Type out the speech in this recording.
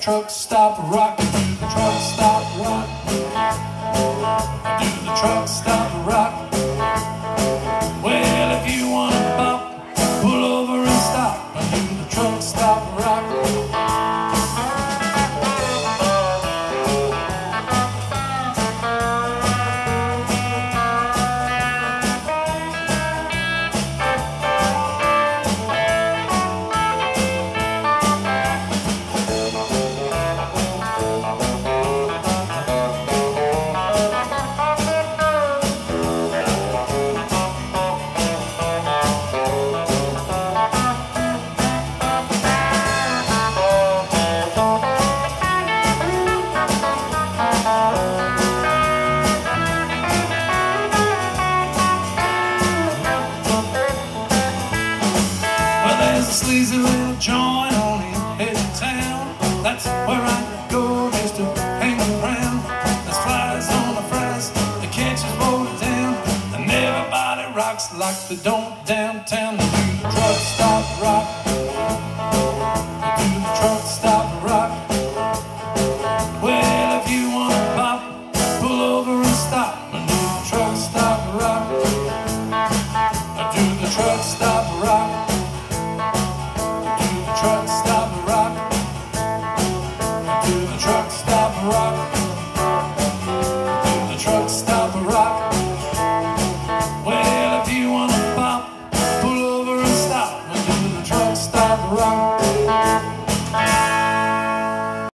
truck stop rock, do the truck stop rock, do the truck stop. box, lock the door downtown, do the truck stop rock. along.